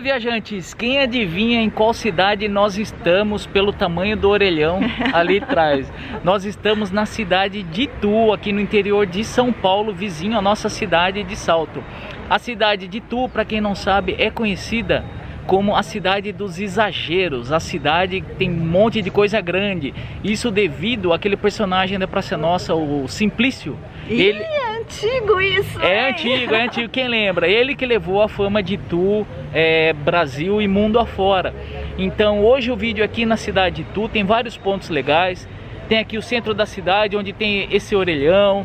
viajantes, quem adivinha em qual cidade nós estamos pelo tamanho do orelhão ali atrás? nós estamos na cidade de Itu, aqui no interior de São Paulo, vizinho à nossa cidade de Salto. A cidade de Itu, para quem não sabe, é conhecida como a cidade dos exageros, a cidade que tem um monte de coisa grande. Isso devido àquele personagem da Praça Nossa, o Simplício. Ih, ele é antigo isso. É hein? antigo, é antigo. Quem lembra? Ele que levou a fama de Tu, é, Brasil e mundo afora. Então hoje o vídeo aqui na cidade de Tu tem vários pontos legais. Tem aqui o centro da cidade, onde tem esse orelhão,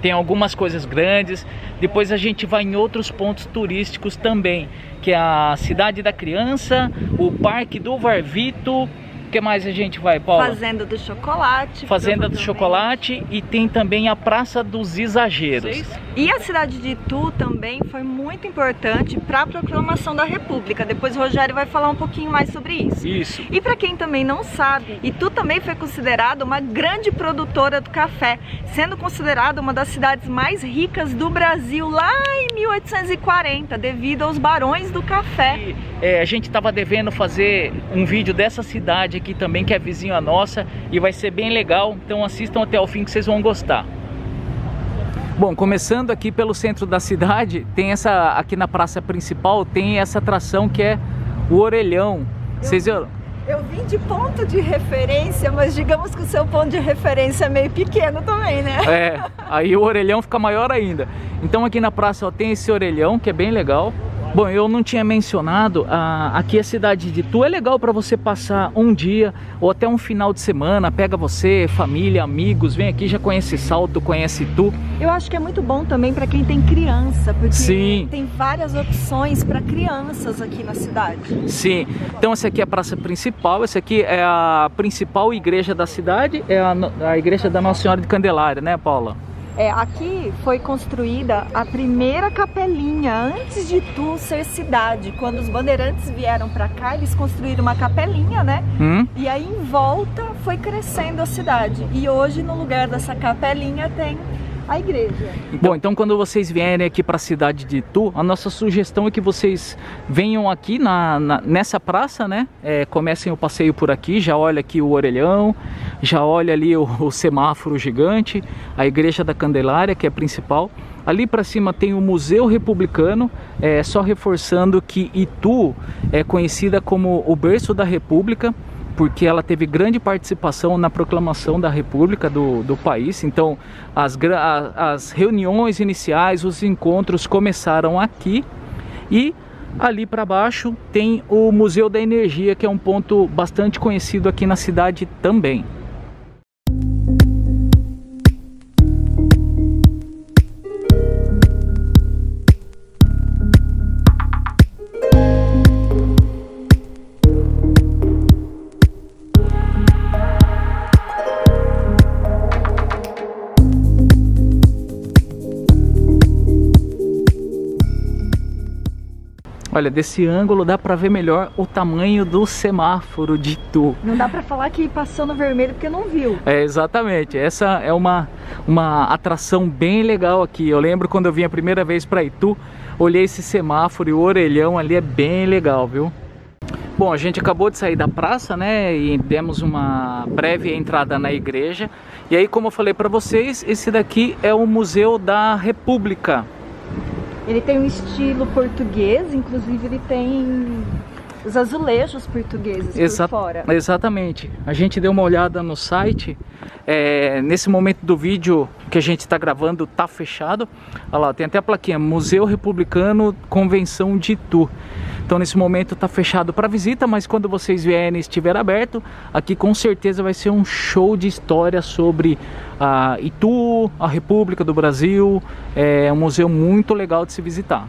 tem algumas coisas grandes. Depois a gente vai em outros pontos turísticos também, que é a Cidade da Criança, o Parque do Varvito, o que mais a gente vai, Paula? Fazenda do Chocolate. Fazenda do Chocolate e tem também a Praça dos Exageros. E a cidade de Itu também foi muito importante para a proclamação da República. Depois o Rogério vai falar um pouquinho mais sobre isso. Isso. E para quem também não sabe, Itu também foi considerada uma grande produtora do café, sendo considerada uma das cidades mais ricas do Brasil lá em 1840, devido aos barões do café. E, é, a gente estava devendo fazer um vídeo dessa cidade cidade aqui também que é vizinho a nossa e vai ser bem legal, então assistam até o fim que vocês vão gostar. Bom, começando aqui pelo centro da cidade, tem essa aqui na praça principal tem essa atração que é o orelhão. Vocês viram? Eu vim de ponto de referência, mas digamos que o seu ponto de referência é meio pequeno também, né? É, aí o orelhão fica maior ainda. Então aqui na praça ó, tem esse orelhão que é bem legal. Bom, eu não tinha mencionado, ah, aqui a cidade de Tu é legal para você passar um dia ou até um final de semana, pega você, família, amigos, vem aqui, já conhece Salto, conhece Tu. Eu acho que é muito bom também para quem tem criança, porque Sim. tem várias opções para crianças aqui na cidade. Sim, então essa aqui é a praça principal, essa aqui é a principal igreja da cidade, é a, a igreja da Nossa Senhora de Candelária, né Paula? É, aqui foi construída a primeira capelinha antes de Tu ser cidade. Quando os bandeirantes vieram para cá, eles construíram uma capelinha, né? Hum? E aí em volta foi crescendo a cidade. E hoje no lugar dessa capelinha tem a igreja. Bom, então quando vocês vierem aqui para a cidade de Itu, a nossa sugestão é que vocês venham aqui na, na nessa praça, né? É, comecem o passeio por aqui, já olha aqui o orelhão, já olha ali o, o semáforo gigante, a igreja da Candelária, que é a principal. Ali para cima tem o Museu Republicano, é, só reforçando que Itu é conhecida como o berço da República porque ela teve grande participação na proclamação da República do, do país. Então, as, as reuniões iniciais, os encontros começaram aqui e ali para baixo tem o Museu da Energia, que é um ponto bastante conhecido aqui na cidade também. Olha, desse ângulo dá para ver melhor o tamanho do semáforo de Tu. Não dá para falar que passou no vermelho porque não viu. É, exatamente. Essa é uma, uma atração bem legal aqui. Eu lembro quando eu vim a primeira vez para Itu, olhei esse semáforo e o orelhão ali é bem legal, viu? Bom, a gente acabou de sair da praça, né, e demos uma breve entrada na igreja. E aí, como eu falei para vocês, esse daqui é o Museu da República. Ele tem um estilo português, inclusive ele tem os azulejos portugueses Exa por fora. Exatamente. A gente deu uma olhada no site. É, nesse momento do vídeo que a gente está gravando, tá fechado. Olha lá, tem até a plaquinha Museu Republicano Convenção de Itu. Então nesse momento está fechado para visita, mas quando vocês vierem e estiver aberto, aqui com certeza vai ser um show de história sobre a Itu, a República do Brasil. É um museu muito legal de se visitar.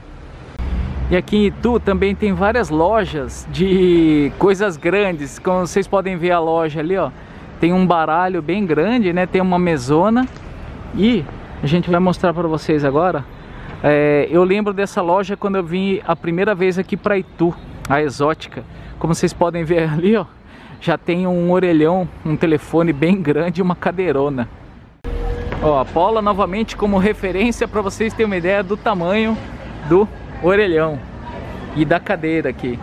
E aqui em Itu também tem várias lojas de coisas grandes. Como vocês podem ver a loja ali, ó, tem um baralho bem grande, né? Tem uma mesona e a gente vai mostrar para vocês agora é, eu lembro dessa loja quando eu vim a primeira vez aqui para Itu, a Exótica. Como vocês podem ver ali, ó, já tem um orelhão, um telefone bem grande e uma cadeirona. Ó, a Paula novamente como referência para vocês terem uma ideia do tamanho do orelhão. e da cadeira aqui.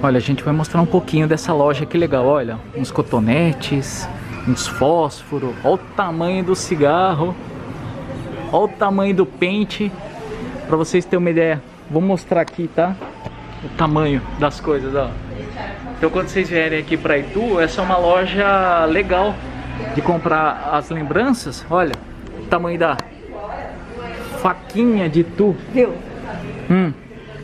Olha, a gente vai mostrar um pouquinho dessa loja que legal, olha, uns cotonetes, uns fósforos, olha o tamanho do cigarro, olha o tamanho do pente, para vocês terem uma ideia. Vou mostrar aqui, tá? O tamanho das coisas, ó. Então quando vocês vierem aqui para Itu, essa é uma loja legal de comprar as lembranças. Olha, o tamanho da faquinha de Itu. Viu? Hum.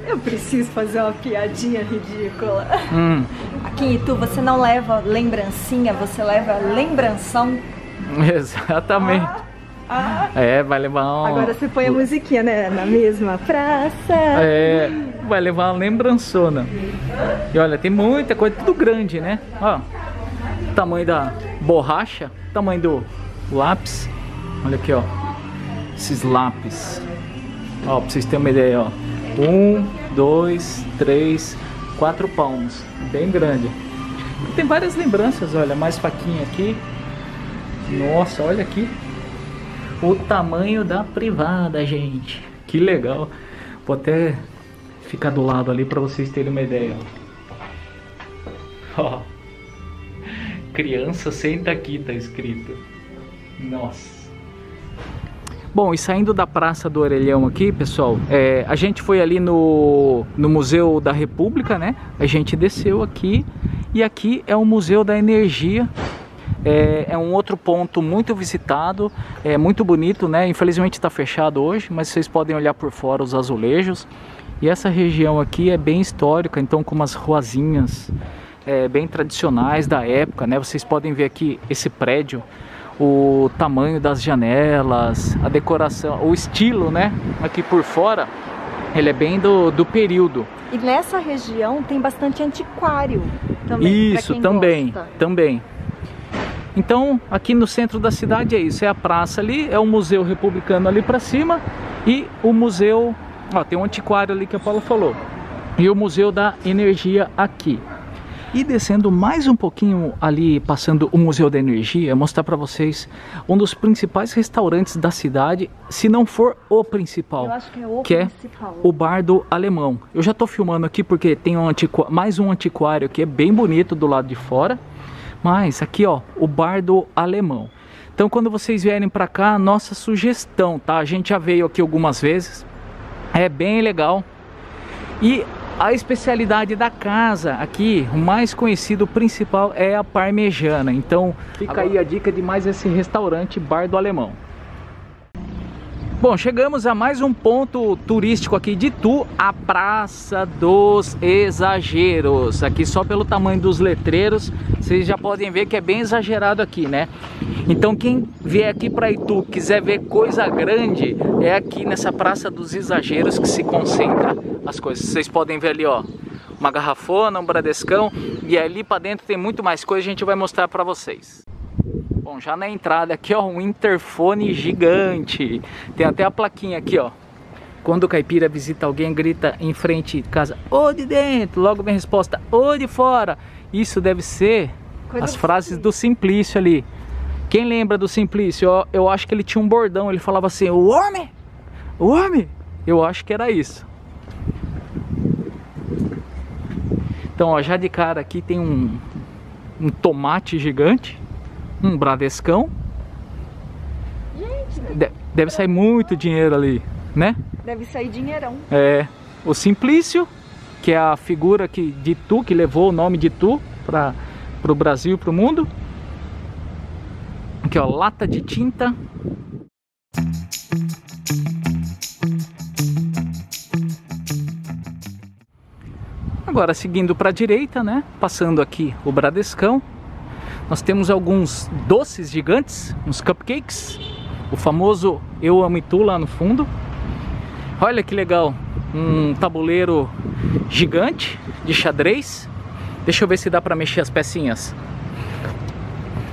Eu preciso fazer uma piadinha ridícula. Hum. Aqui em Itu você não leva lembrancinha, você leva lembranção. Exatamente. Ah. Ah. É, vai levar um... Agora você põe a musiquinha, né? Na mesma praça. É, vai levar uma lembrançona. E olha, tem muita coisa, tudo grande, né? Ó, tamanho da borracha, tamanho do lápis. Olha aqui, ó. Esses lápis. Ó, pra vocês terem uma ideia, ó. Um, dois, três, quatro palmos. Bem grande. Tem várias lembranças, olha. Mais faquinha aqui. Nossa, olha aqui o tamanho da privada, gente. Que legal. Vou até ficar do lado ali para vocês terem uma ideia. Ó. Criança senta aqui, tá escrito. Nossa. Bom, e saindo da Praça do Orelhão aqui, pessoal, é, a gente foi ali no, no Museu da República, né? A gente desceu aqui e aqui é o Museu da Energia é, é, um outro ponto muito visitado, é muito bonito, né? Infelizmente está fechado hoje, mas vocês podem olhar por fora os azulejos. E essa região aqui é bem histórica, então com umas ruazinhas é, bem tradicionais da época, né? Vocês podem ver aqui esse prédio, o tamanho das janelas, a decoração, o estilo, né? Aqui por fora, ele é bem do, do período. E nessa região tem bastante antiquário também. Isso, também, gosta. também. Então, aqui no centro da cidade é isso, é a praça ali, é o Museu Republicano ali para cima e o museu, ó, tem um antiquário ali que a Paula falou, e o Museu da Energia aqui. E descendo mais um pouquinho ali, passando o Museu da Energia, mostrar para vocês um dos principais restaurantes da cidade, se não for o principal, que, é o, que principal. é o Bar do Alemão. Eu já estou filmando aqui porque tem um mais um antiquário que é bem bonito do lado de fora. Mas aqui ó, o bar do alemão. Então quando vocês vierem para cá, nossa sugestão, tá? A gente já veio aqui algumas vezes. É bem legal. E a especialidade da casa aqui, o mais conhecido principal é a parmejana. Então fica Agora... aí a dica de mais esse restaurante Bar do Alemão. Bom, chegamos a mais um ponto turístico aqui de Tu, a Praça dos Exageros. Aqui só pelo tamanho dos letreiros, vocês já podem ver que é bem exagerado aqui, né? Então quem vier aqui para Itu, quiser ver coisa grande, é aqui nessa Praça dos Exageros que se concentra as coisas. Vocês podem ver ali, ó, uma garrafona, um bradescão, e ali para dentro tem muito mais coisa, a gente vai mostrar para vocês. Bom, já na entrada aqui, ó, um interfone gigante. Tem até a plaquinha aqui, ó. Quando o caipira visita alguém, grita em frente de casa, ou de dentro. Logo vem a resposta, ou de fora. Isso deve ser as frases do Simplício ali. Quem lembra do Simplício? Eu, eu acho que ele tinha um bordão. Ele falava assim, o homem, o homem. Eu acho que era isso. Então, ó, já de cara aqui tem um, um tomate gigante um Bradescão. Gente, deve sair muito dinheiro ali, né? Deve sair dinheirão. É. O Simplício, que é a figura que, de Tu, que levou o nome de Tu para o Brasil e para o mundo. Aqui, ó, lata de tinta. Agora seguindo para a direita, né? Passando aqui o Bradescão. Nós temos alguns doces gigantes, uns cupcakes, o famoso Eu Amo Tu lá no fundo. Olha que legal, um tabuleiro gigante de xadrez. Deixa eu ver se dá para mexer as pecinhas.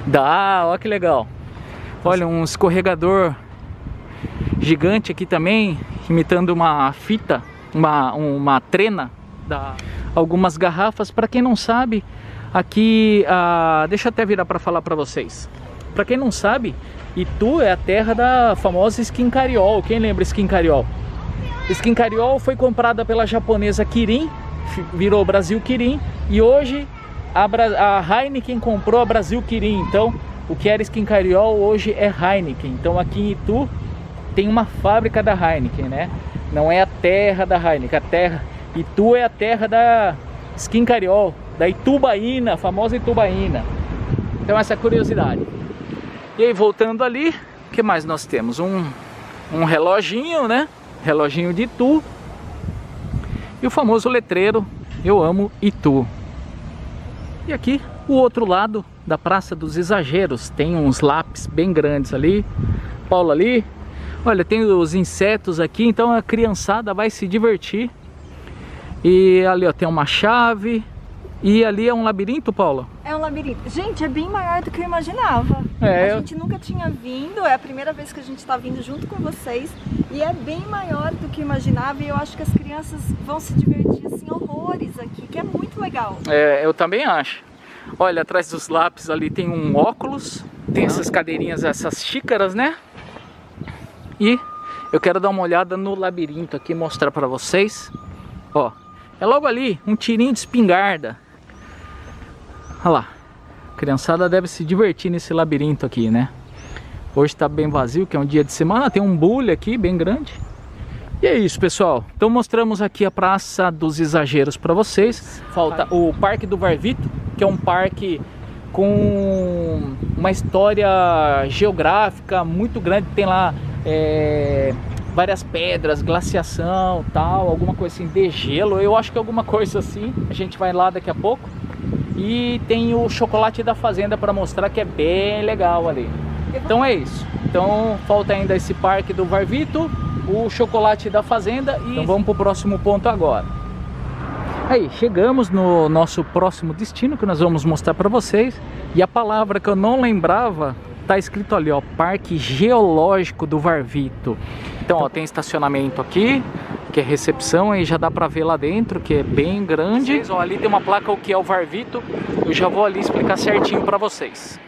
Dá, olha que legal. Olha, um escorregador gigante aqui também, imitando uma fita, uma, uma trena, da algumas garrafas. Para quem não sabe, Aqui, ah, deixa eu até virar para falar para vocês. Para quem não sabe, Itu é a terra da famosa skin cariol. Quem lembra skin cariol? Skin Cariol foi comprada pela japonesa Kirin, virou Brasil Kirin e hoje a, a Heineken comprou a Brasil Kirin. Então, o que era Skin Cariol hoje é Heineken. Então, aqui em Itu tem uma fábrica da Heineken, né? Não é a terra da Heineken, a terra Itu é a terra da Skin Cariol, da Itubaína, famosa Itubaína. Então essa é curiosidade. E aí voltando ali, o que mais nós temos? Um, um reloginho, né? Reloginho de Itu. E o famoso letreiro Eu amo Itu. E aqui o outro lado da Praça dos Exageros. Tem uns lápis bem grandes ali. Paulo ali. Olha, tem os insetos aqui, então a criançada vai se divertir. E ali ó, tem uma chave. E ali é um labirinto, Paula? É um labirinto. Gente, é bem maior do que eu imaginava. É, a gente nunca tinha vindo, é a primeira vez que a gente está vindo junto com vocês. E é bem maior do que eu imaginava e eu acho que as crianças vão se divertir assim horrores aqui, que é muito legal. É, eu também acho. Olha, atrás dos lápis ali tem um óculos, tem essas cadeirinhas, essas xícaras, né? E eu quero dar uma olhada no labirinto aqui, mostrar para vocês. Ó, é logo ali, um tirinho de espingarda. Olha lá, a criançada deve se divertir nesse labirinto aqui, né? Hoje tá bem vazio, que é um dia de semana, tem um bule aqui bem grande. E é isso, pessoal. Então mostramos aqui a Praça dos Exageros para vocês. Falta o Parque do Varvito, que é um parque com uma história geográfica muito grande. Tem lá é, várias pedras, glaciação, tal, alguma coisa assim, de gelo. Eu acho que alguma coisa assim. A gente vai lá daqui a pouco. E tem o chocolate da fazenda para mostrar que é bem legal ali. Então é isso. Então falta ainda esse parque do Varvito o chocolate da fazenda e então vamos para o próximo ponto agora. Aí, chegamos no nosso próximo destino que nós vamos mostrar para vocês. E a palavra que eu não lembrava tá escrito ali, ó, Parque Geológico do Varvito. Então, ó, tem estacionamento aqui, que é recepção, e já dá para ver lá dentro, que é bem grande. Vocês, ó, ali tem uma placa o que é o Varvito. Eu já vou ali explicar certinho para vocês.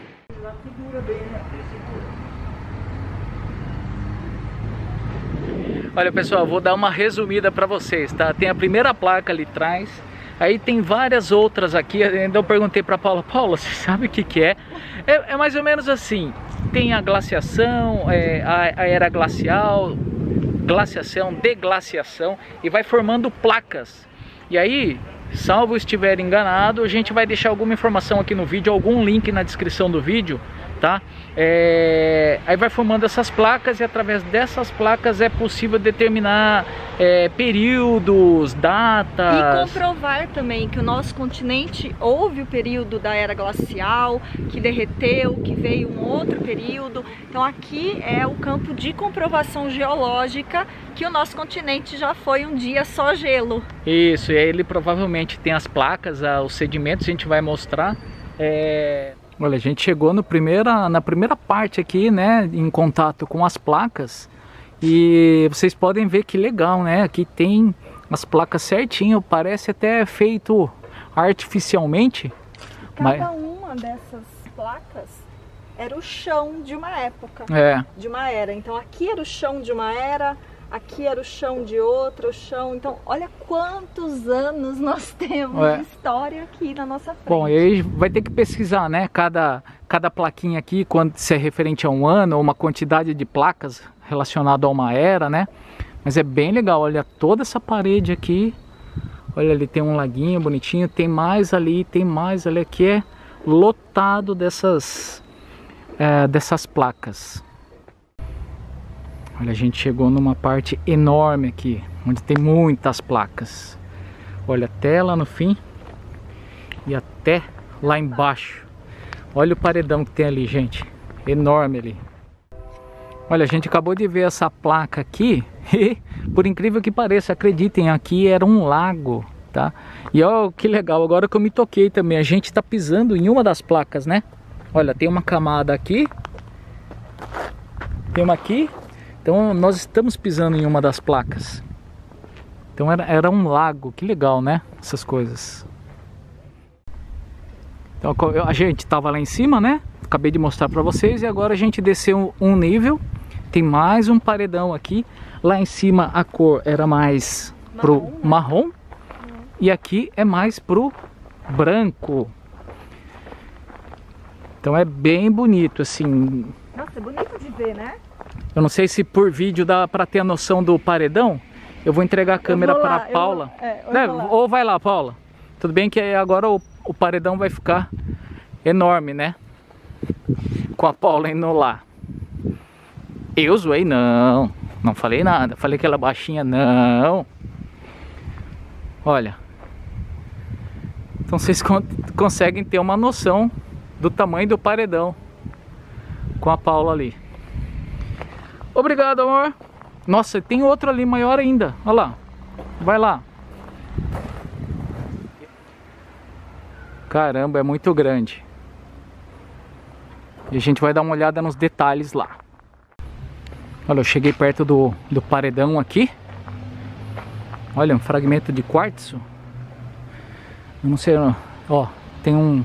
Olha pessoal, vou dar uma resumida para vocês, tá? Tem a primeira placa ali atrás, aí tem várias outras aqui. Ainda eu perguntei para Paula, Paula, você sabe o que que é? é? é? mais ou menos assim, tem a glaciação, é, a, a era glacial, glaciação, deglaciação e vai formando placas. E aí, salvo estiver enganado, a gente vai deixar alguma informação aqui no vídeo, algum link na descrição do vídeo tá? É, aí vai formando essas placas e através dessas placas é possível determinar é, períodos, datas. E comprovar também que o nosso continente houve o período da era glacial, que derreteu, que veio um outro período. Então aqui é o campo de comprovação geológica que o nosso continente já foi um dia só gelo. Isso, e aí ele provavelmente tem as placas, os sedimentos, a gente vai mostrar. É... Olha, a gente chegou no primeira, na primeira parte aqui, né, em contato com as placas. E vocês podem ver que legal, né? Aqui tem as placas certinho, parece até feito artificialmente. Cada mas... uma dessas placas era o chão de uma época, é. de uma era. Então aqui era o chão de uma era, aqui era o chão de outro chão. Então, olha quantos anos nós temos é. de história aqui na nossa frente. Bom, e aí vai ter que pesquisar, né? Cada, cada plaquinha aqui, quando se é referente a um ano, ou uma quantidade de placas relacionada a uma era, né? Mas é bem legal, olha toda essa parede aqui. Olha ali, tem um laguinho bonitinho, tem mais ali, tem mais ali, aqui é lotado dessas, é, dessas placas. Olha, a gente chegou numa parte enorme aqui, onde tem muitas placas. Olha, até lá no fim e até lá embaixo. Olha o paredão que tem ali, gente. Enorme ali. Olha, a gente acabou de ver essa placa aqui e, por incrível que pareça, acreditem, aqui era um lago, tá? E olha que legal, agora que eu me toquei também, a gente está pisando em uma das placas, né? Olha, tem uma camada aqui, tem uma aqui então nós estamos pisando em uma das placas. Então era, era um lago, que legal, né? Essas coisas. Então a gente estava lá em cima, né? Acabei de mostrar para vocês e agora a gente desceu um nível. Tem mais um paredão aqui. Lá em cima a cor era mais pro marrom, né? marrom e aqui é mais pro branco. Então é bem bonito assim. Nossa, é bonito de ver, né? Eu não sei se por vídeo dá para ter a noção do paredão. Eu vou entregar a câmera para Paula. Vou, é, né? Ou vai lá, Paula. Tudo bem que agora o, o paredão vai ficar enorme, né? Com a Paula indo lá. Eu zoei, não. Não falei nada. Falei que ela é baixinha, não. Olha. Então vocês conseguem ter uma noção do tamanho do paredão com a Paula ali. Obrigado, amor. Nossa, tem outro ali maior ainda. Olha lá. Vai lá. Caramba, é muito grande. E a gente vai dar uma olhada nos detalhes lá. Olha, eu cheguei perto do, do paredão aqui. Olha, um fragmento de quartzo. Eu não sei, ó, tem um,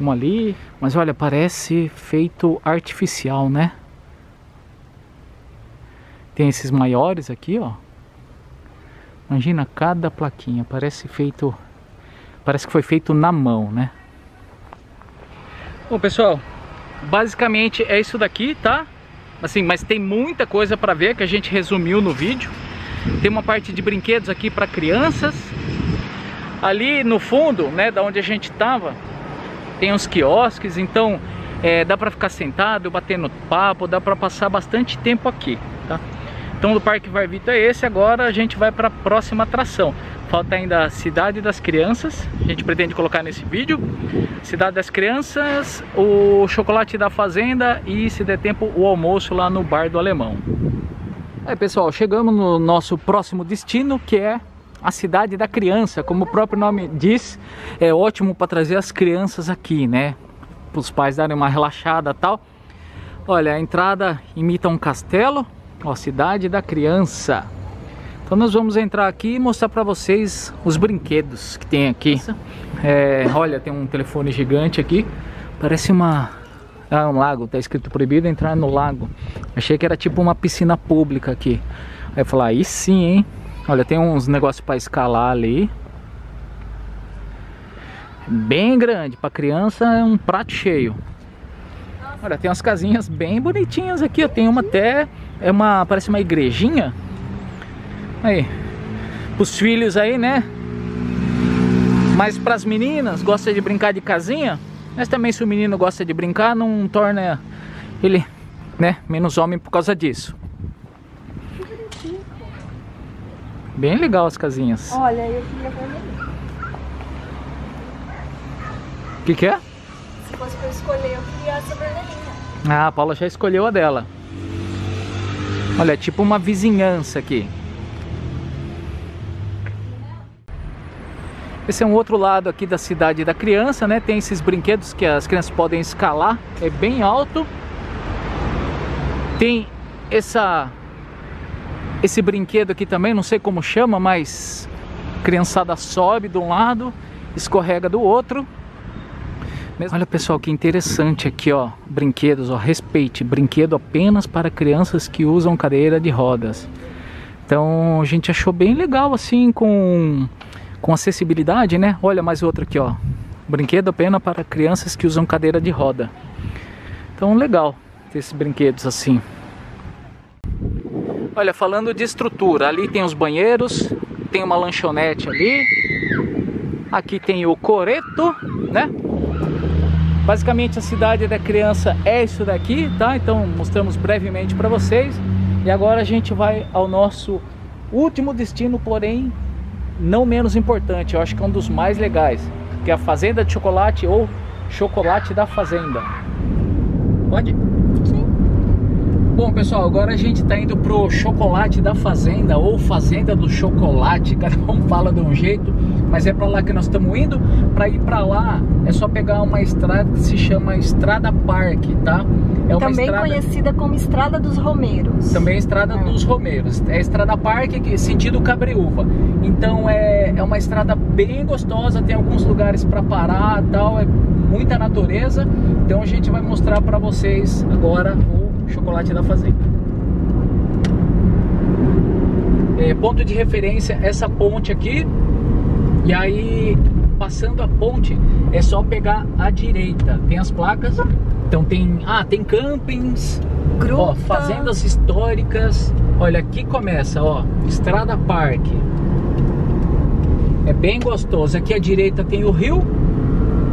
um ali. Mas olha, parece feito artificial, né? Tem esses maiores aqui, ó. Imagina cada plaquinha, parece feito parece que foi feito na mão, né? Bom, pessoal, basicamente é isso daqui, tá? Assim, mas tem muita coisa para ver que a gente resumiu no vídeo. Tem uma parte de brinquedos aqui para crianças. Ali no fundo, né, da onde a gente tava, tem uns quiosques, então é, dá para ficar sentado, batendo papo, dá para passar bastante tempo aqui? Então o Parque Varvito é esse, agora a gente vai para a próxima atração. Falta ainda a Cidade das Crianças, a gente pretende colocar nesse vídeo. Cidade das Crianças, o Chocolate da Fazenda e, se der tempo, o almoço lá no Bar do Alemão. Aí pessoal, chegamos no nosso próximo destino, que é a Cidade da Criança. Como o próprio nome diz, é ótimo para trazer as crianças aqui, né? Para os pais darem uma relaxada tal. Olha, a entrada imita um castelo, Ó, cidade da criança. Então nós vamos entrar aqui e mostrar para vocês os brinquedos que tem aqui. É, olha, tem um telefone gigante aqui. Parece uma... Ah, um lago. Tá escrito proibido entrar no lago. Achei que era tipo uma piscina pública aqui. Aí eu falei, aí sim, hein? Olha, tem uns negócios para escalar ali. Bem grande. Para criança é um prato cheio. Olha, tem umas casinhas bem bonitinhas aqui. Eu tenho uma até é uma, parece uma igrejinha. Aí, os filhos aí, né? Mas para as meninas, gosta de brincar de casinha. Mas também se o menino gosta de brincar, não torna ele, né, menos homem por causa disso. Bem legal as casinhas. Olha, eu queria ver O que, que é? Se fosse para escolher, eu queria essa vermelhinha. Ah, a Paula já escolheu a dela. Olha, é tipo uma vizinhança aqui. Esse é um outro lado aqui da cidade da criança, né? Tem esses brinquedos que as crianças podem escalar, é bem alto. Tem essa esse brinquedo aqui também, não sei como chama, mas criançada sobe de um lado, escorrega do outro. Olha pessoal, que interessante aqui, ó, brinquedos, ó, respeite, brinquedo apenas para crianças que usam cadeira de rodas. Então a gente achou bem legal assim com, com acessibilidade, né? Olha mais outro aqui, ó, brinquedo apenas para crianças que usam cadeira de roda. Então legal ter esses brinquedos assim. Olha, falando de estrutura, ali tem os banheiros, tem uma lanchonete ali, aqui tem o coreto, né? Basicamente a cidade da criança é isso daqui, tá? Então mostramos brevemente para vocês. E agora a gente vai ao nosso último destino, porém não menos importante, eu acho que é um dos mais legais, que é a Fazenda de Chocolate ou Chocolate da Fazenda. Pode? Sim. Bom pessoal, agora a gente está indo pro Chocolate da Fazenda ou Fazenda do Chocolate, cada um fala de um jeito mas é para lá que nós estamos indo. Para ir para lá é só pegar uma estrada que se chama Estrada Parque, tá? É Também estrada... conhecida como Estrada dos Romeiros. Também Estrada é. dos Romeiros. É Estrada Parque, que sentido Cabreúva. Então é, é uma estrada bem gostosa, tem alguns lugares para parar, tal, é muita natureza. Então a gente vai mostrar para vocês agora o chocolate da fazenda. é, ponto de referência essa ponte aqui. E aí, passando a ponte, é só pegar a direita. Tem as placas. Então tem, ah, tem campings, ó, fazendas históricas. Olha, aqui começa, ó, Estrada Parque. É bem gostoso. Aqui à direita tem o rio.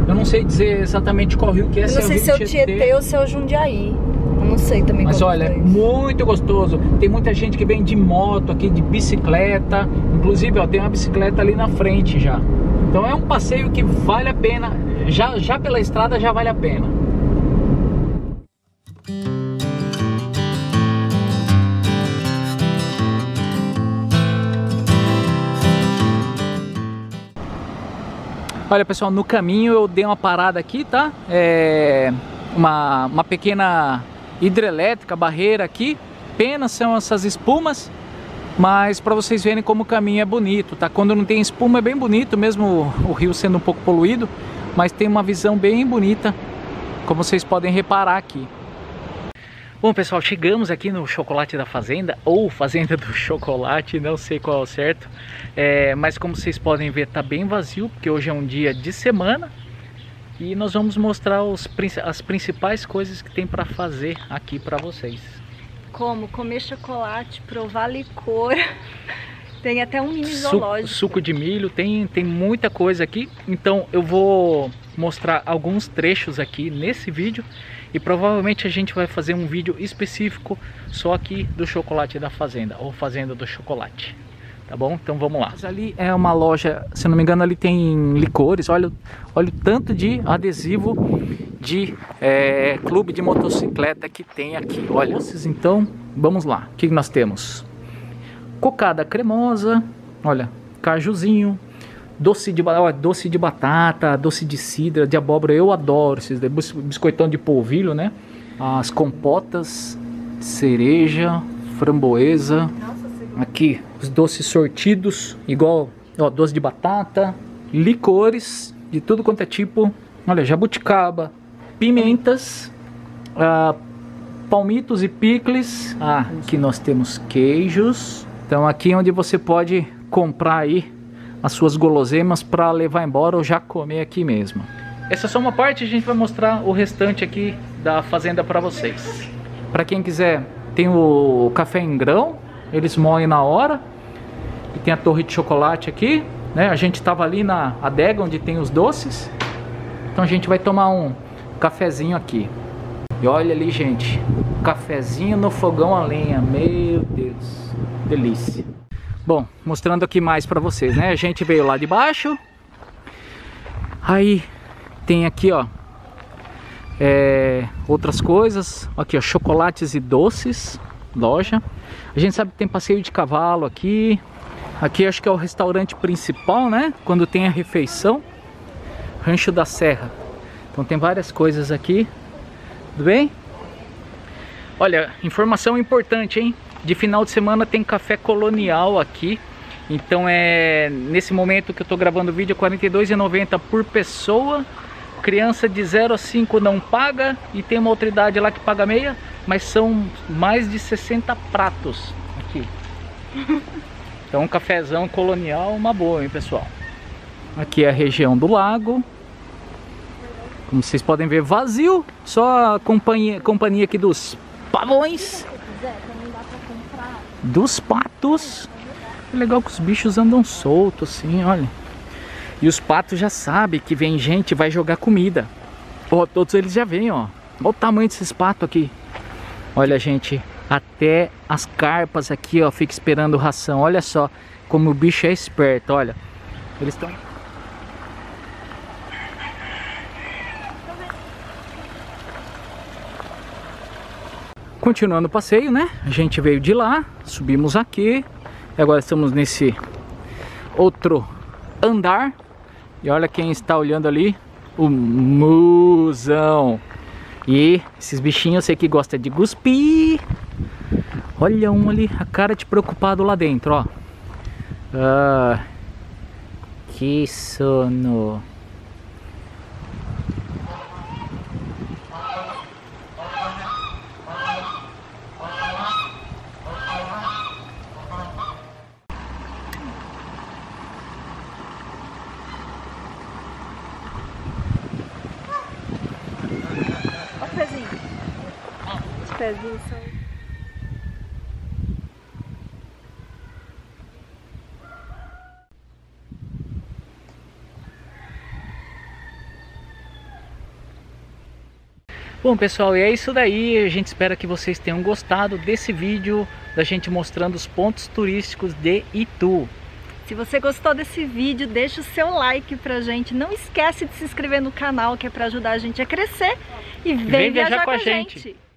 Eu não sei dizer exatamente qual rio que é. Eu não sei se é o Tietê, Tietê ou se é o Jundiaí. Eu não sei também Mas olha, é muito gostoso. Tem muita gente que vem de moto aqui, de bicicleta. Inclusive, ó, tem uma bicicleta ali na frente já. Então é um passeio que vale a pena. Já, já pela estrada já vale a pena. Olha pessoal, no caminho eu dei uma parada aqui, tá? É uma, uma pequena hidrelétrica, barreira aqui. Pena são essas espumas, mas para vocês verem como o caminho é bonito, tá? Quando não tem espuma é bem bonito, mesmo o rio sendo um pouco poluído, mas tem uma visão bem bonita, como vocês podem reparar aqui. Bom pessoal, chegamos aqui no Chocolate da Fazenda, ou Fazenda do Chocolate, não sei qual é o certo. É, mas como vocês podem ver, tá bem vazio, porque hoje é um dia de semana. E nós vamos mostrar os, as principais coisas que tem para fazer aqui para vocês. Como comer chocolate, provar licor... Tem até um mini zoológico. Suco, suco de milho, tem, tem muita coisa aqui. Então eu vou mostrar alguns trechos aqui nesse vídeo e provavelmente a gente vai fazer um vídeo específico só aqui do chocolate da fazenda, ou fazenda do chocolate. Tá bom? Então vamos lá. Mas ali é uma loja, se não me engano, ali tem licores. Olha, olha o tanto de adesivo de é, clube de motocicleta que tem aqui. Olha, então vamos lá. O que nós temos? Cocada cremosa, olha, cajuzinho, doce de, ó, doce de batata, doce de cidra, de abóbora, eu adoro esses biscoitão de polvilho, né? As compotas, cereja, framboesa, aqui os doces sortidos, igual ó, doce de batata, licores de tudo quanto é tipo, olha, jabuticaba, pimentas, ah, palmitos e picles, ah, aqui nós temos queijos, então aqui é onde você pode comprar aí as suas guloseimas para levar embora ou já comer aqui mesmo. Essa é só uma parte, a gente vai mostrar o restante aqui da fazenda para vocês. Para quem quiser, tem o café em grão, eles moem na hora. E tem a torre de chocolate aqui, né? A gente estava ali na adega onde tem os doces. Então a gente vai tomar um cafezinho aqui. E olha ali, gente, cafezinho no fogão a lenha. Meu Deus, delícia. Bom, mostrando aqui mais para vocês, né? A gente veio lá de baixo. Aí tem aqui, ó, é, outras coisas. Aqui, ó, chocolates e doces, loja. A gente sabe que tem passeio de cavalo aqui. Aqui acho que é o restaurante principal, né? Quando tem a refeição. Rancho da Serra. Então tem várias coisas aqui. Tudo bem? Olha, informação importante, hein? De final de semana tem café colonial aqui. Então é nesse momento que eu tô gravando o vídeo, R$ 42,90 por pessoa. Criança de 0 a 5 não paga e tem uma outra idade lá que paga meia, mas são mais de 60 pratos aqui. Então um cafezão colonial, uma boa, hein, pessoal. Aqui é a região do lago. Como vocês podem ver, vazio. Só a companhia, companhia aqui dos pavões dos patos. É legal que os bichos andam soltos assim, olha. E os patos já sabem que vem gente vai jogar comida. Ó, todos eles já vêm, ó. Olha o tamanho desses patos aqui. Olha, gente, até as carpas aqui, ó, fica esperando ração. Olha só como o bicho é esperto, olha. Eles estão Continuando o passeio, né? A gente veio de lá, subimos aqui. E agora estamos nesse outro andar. E olha quem está olhando ali. O musão. E esses bichinhos, eu sei que gosta de cuspir. Olha um ali, a cara de preocupado lá dentro, ó. Ah, que sono. Pezinhos são... Bom pessoal, e é isso daí, a gente espera que vocês tenham gostado desse vídeo da gente mostrando os pontos turísticos de Itu. Se você gostou desse vídeo, deixa o seu like pra gente. Não esquece de se inscrever no canal, que é para ajudar a gente a crescer. E vem, vem viajar, viajar, com a gente. gente.